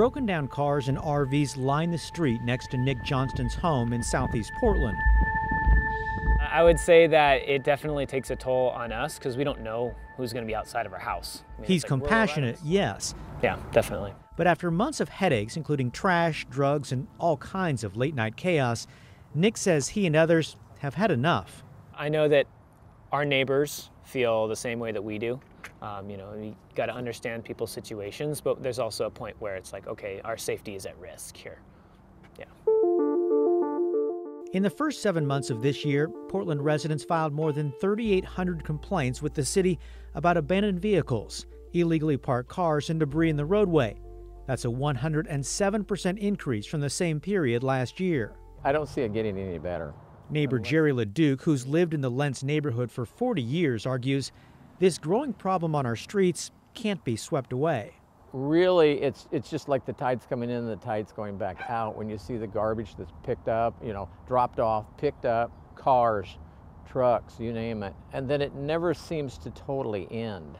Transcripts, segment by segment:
Broken down cars and RVs line the street next to Nick Johnston's home in southeast Portland. I would say that it definitely takes a toll on us because we don't know who's going to be outside of our house. I mean, He's like, compassionate, yes, Yeah, definitely. but after months of headaches, including trash, drugs, and all kinds of late night chaos, Nick says he and others have had enough. I know that our neighbors feel the same way that we do. Um, you know, we got to understand people's situations, but there's also a point where it's like, okay, our safety is at risk here. Yeah. In the first seven months of this year, Portland residents filed more than 3,800 complaints with the city about abandoned vehicles, illegally parked cars, and debris in the roadway. That's a 107% increase from the same period last year. I don't see it getting any better. Neighbor Jerry LeDuc, who's lived in the Lents neighborhood for 40 years, argues this growing problem on our streets can't be swept away. Really, it's it's just like the tide's coming in and the tide's going back out. When you see the garbage that's picked up, you know, dropped off, picked up, cars, trucks, you name it, and then it never seems to totally end.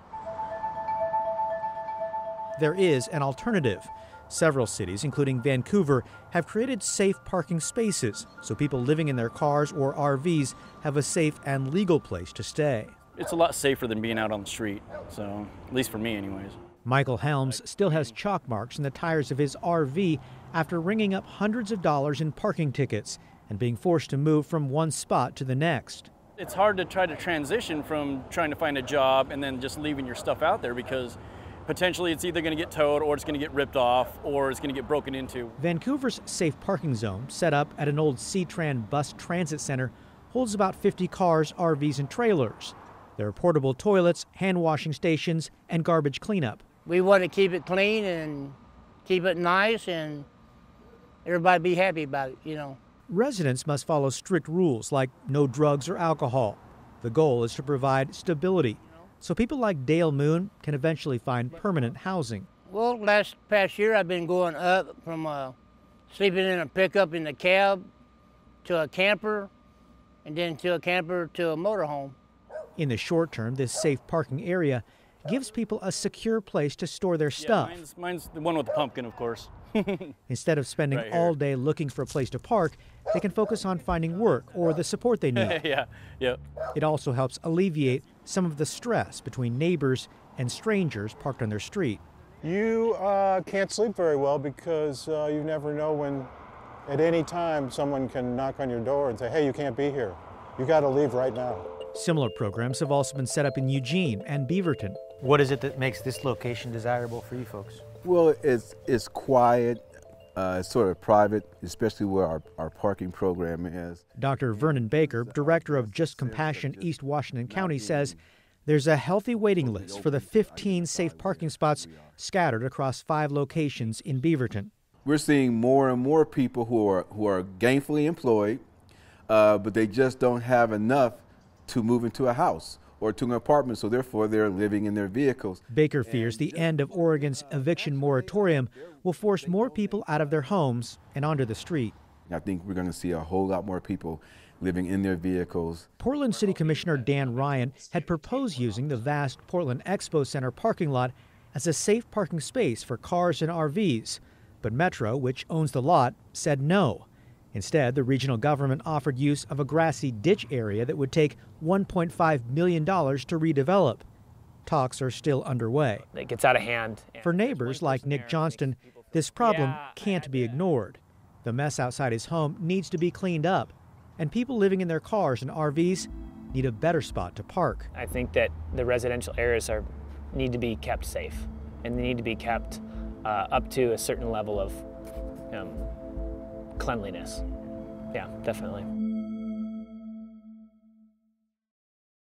There is an alternative. Several cities, including Vancouver, have created safe parking spaces so people living in their cars or RVs have a safe and legal place to stay. It's a lot safer than being out on the street, so at least for me, anyways. Michael Helms still has chalk marks in the tires of his RV after ringing up hundreds of dollars in parking tickets and being forced to move from one spot to the next. It's hard to try to transition from trying to find a job and then just leaving your stuff out there because potentially it's either going to get towed or it's going to get ripped off or it's going to get broken into. Vancouver's safe parking zone, set up at an old C-Tran bus transit center, holds about 50 cars, RVs, and trailers. There are portable toilets, hand washing stations, and garbage cleanup. We want to keep it clean and keep it nice and everybody be happy about it, you know. Residents must follow strict rules like no drugs or alcohol. The goal is to provide stability so people like Dale Moon can eventually find permanent housing. Well, last past year I've been going up from uh, sleeping in a pickup in the cab to a camper and then to a camper to a motorhome. In the short term, this safe parking area gives people a secure place to store their stuff. Yeah, mine's, mine's the one with the pumpkin, of course. Instead of spending Right all day looking for a place to park, they can focus on finding work or the support they need. yeah, yeah. It also helps alleviate some of the stress between neighbors and strangers parked on their street. You uh, can't sleep very well because uh, you never know when, at any time, someone can knock on your door and say, hey, you can't be here. You got to leave right now. Similar programs have also been set up in Eugene and Beaverton. What is it that makes this location desirable for you folks? Well, it's it's quiet, uh, it's sort of private, especially where our, our parking program is. Dr. Vernon Baker, director of Just Compassion East Washington County, says there's a healthy waiting list for the 15 safe parking spots scattered across five locations in Beaverton. We're seeing more and more people who are who are gainfully employed, uh, but they just don't have enough to move into a house or to an apartment, so therefore they're living in their vehicles. Baker fears the end of Oregon's eviction moratorium will force more people out of their homes and onto the street. I think we're going to see a whole lot more people living in their vehicles. Portland City Commissioner Dan Ryan had proposed using the vast Portland Expo Center parking lot as a safe parking space for cars and RVs, but Metro, which owns the lot, said no. Instead, the regional government offered use of a grassy ditch area that would take $1.5 million to redevelop. Talks are still underway. It gets out of hand. For neighbors like Nick Johnston, makes people feel this problem Yeah, can't be ignored. The mess outside his home needs to be cleaned up, and people living in their cars and RVs need a better spot to park. I think that the residential areas are need to be kept safe, and they need to be kept uh, up to a certain level of um, cleanliness. Yeah, definitely.